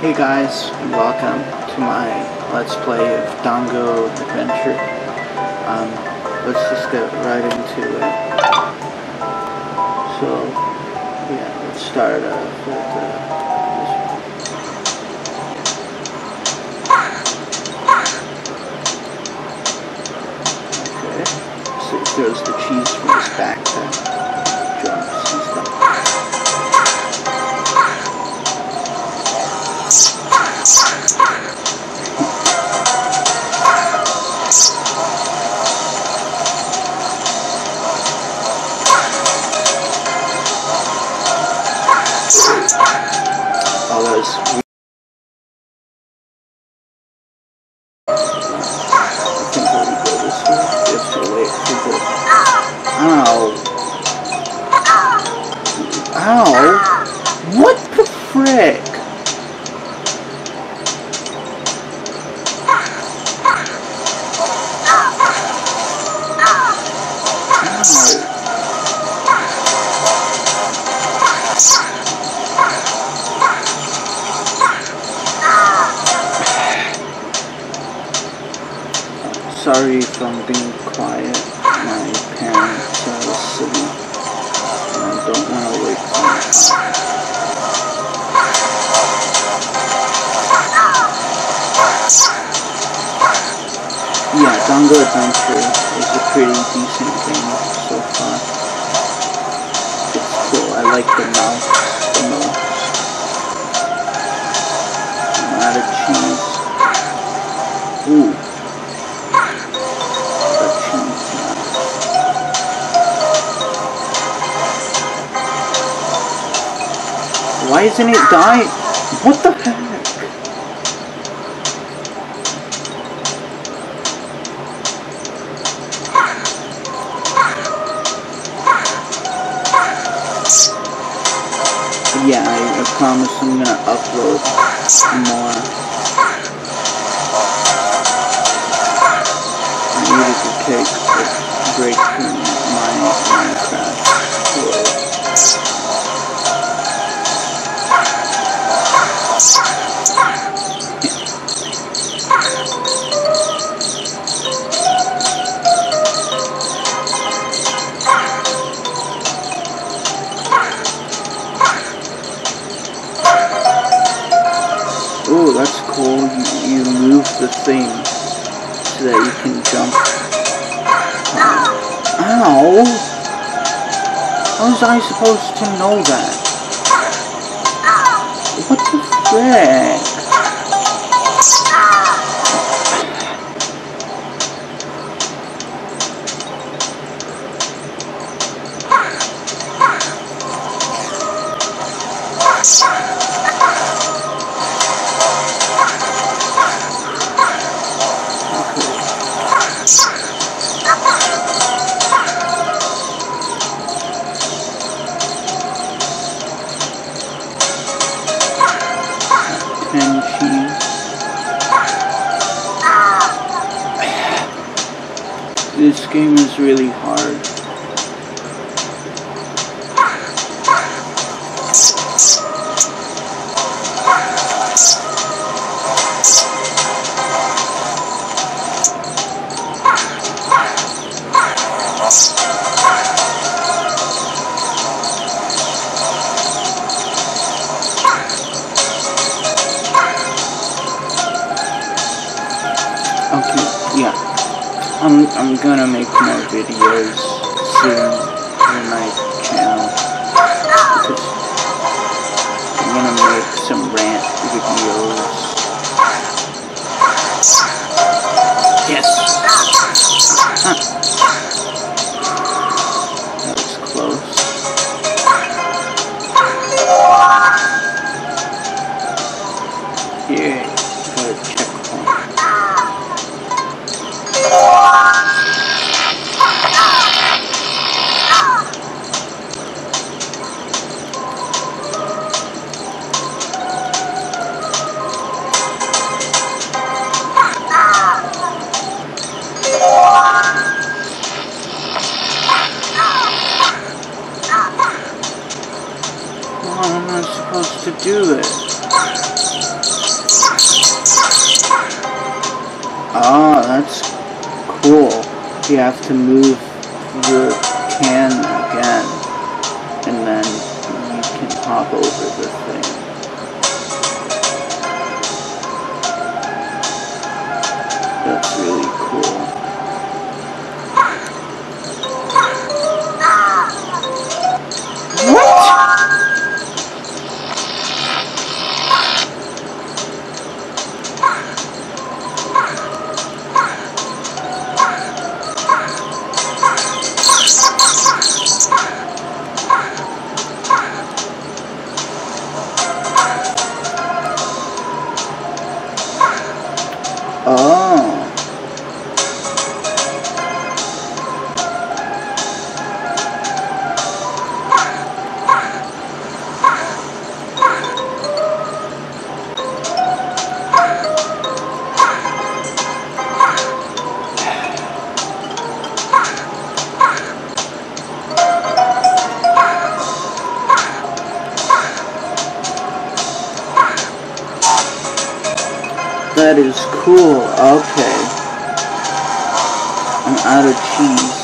Hey guys, and welcome to my Let's Play of Dongo Adventure. Um, let's just get right into it. So, yeah, let's start off with uh, Okay, so he throws the cheese from his backpack, Ow! What the frick? Dongo Adventure is a pretty decent game so far. It's cool. I like the mouse the most. I'm out of cheese. Ooh. Cheese now. Why isn't it dying? What the heck? Take a break from my Minecraft world. Oh, that's cool. You, you move the thing so that you can jump. Ow! How was I supposed to know that? What the frick? Really hard. I'm gonna make more videos soon can again, and then you can hop over the thing. That's really cool. That is cool. Okay. I'm out of cheese.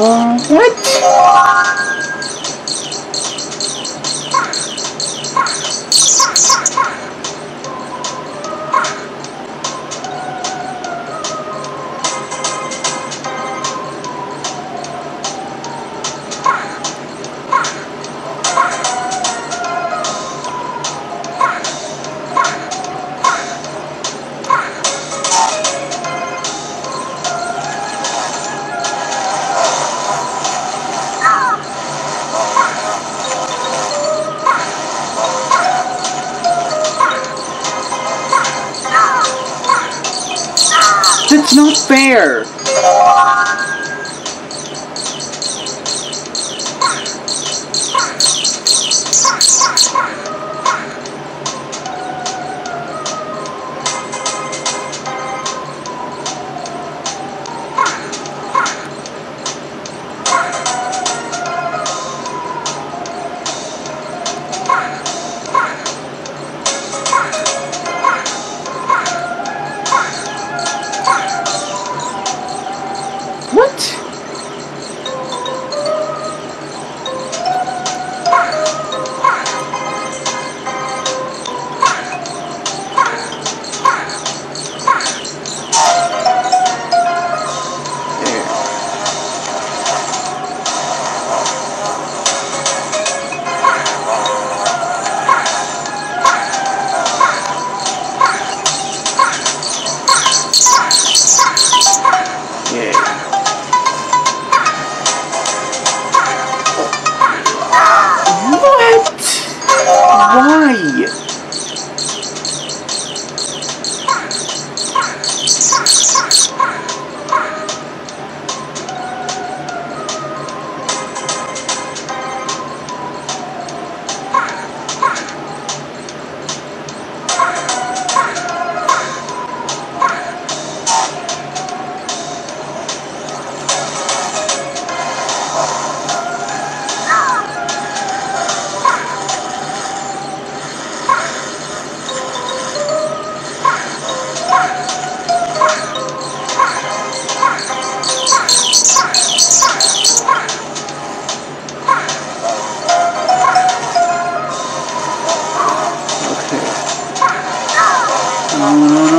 嗯我 الله.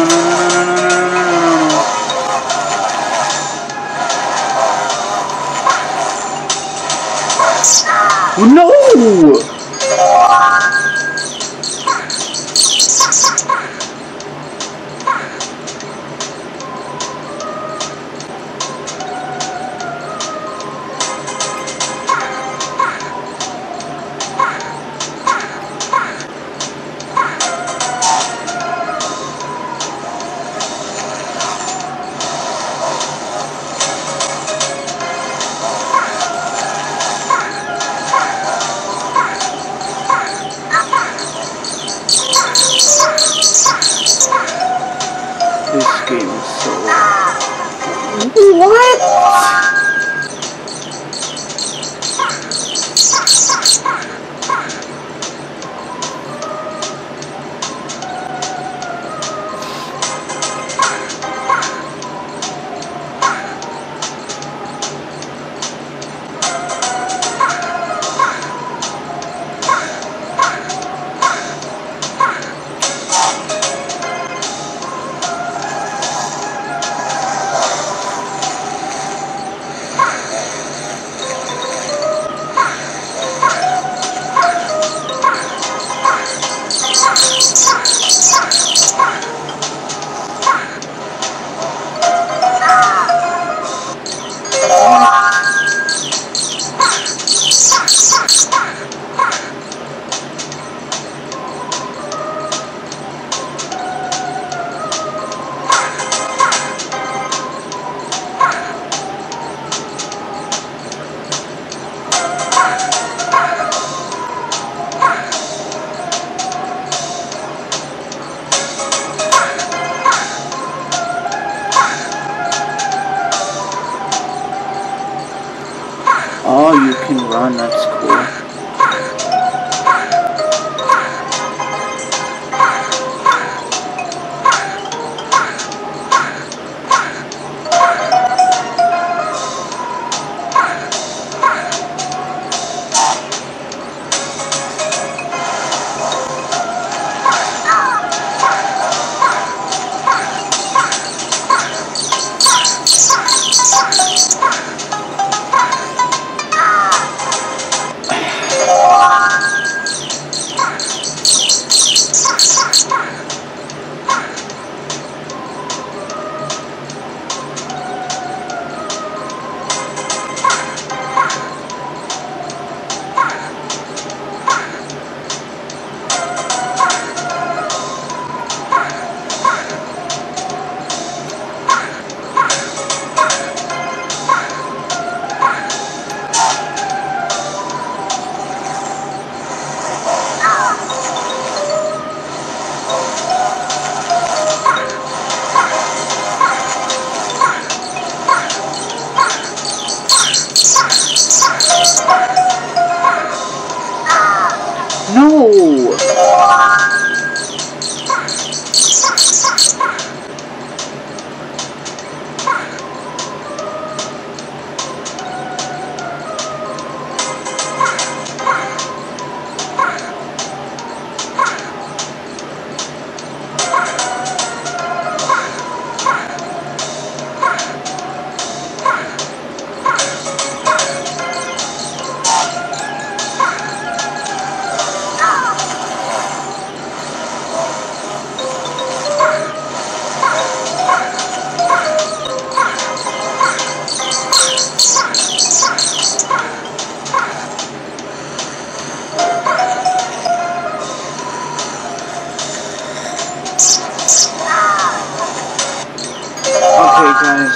Okay, guys.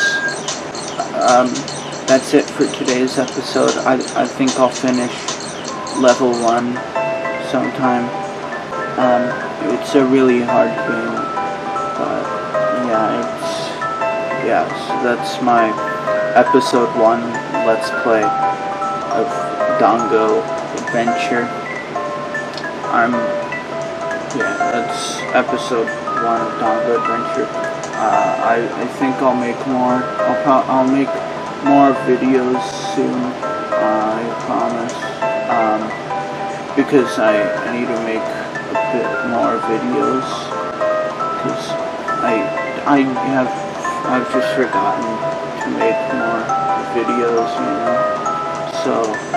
Um, that's it for today's episode. I, I think I'll finish level 1 sometime. Um, it's a really hard game. But, yeah, it's... Yeah, so that's my episode 1 Let's Play of Dongo Adventure. I'm... Yeah, that's episode 1 of Dongo Adventure. Uh, I, I think I'll make more. I'll I'll make more videos soon. Uh, I promise. Um, because I, I need to make a bit more videos. Because I I have I've just forgotten to make more videos. You know. So